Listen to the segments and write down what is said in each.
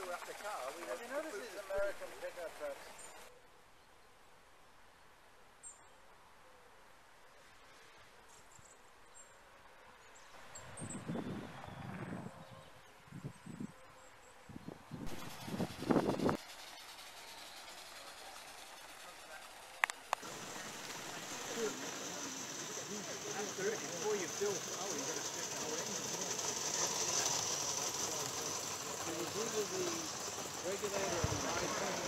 to wrap the car, we Have you noticed these American pickup trucks? before you fill, oh, you're going to regulator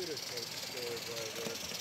computer tape stores are uh, there.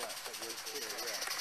left that was here, yeah.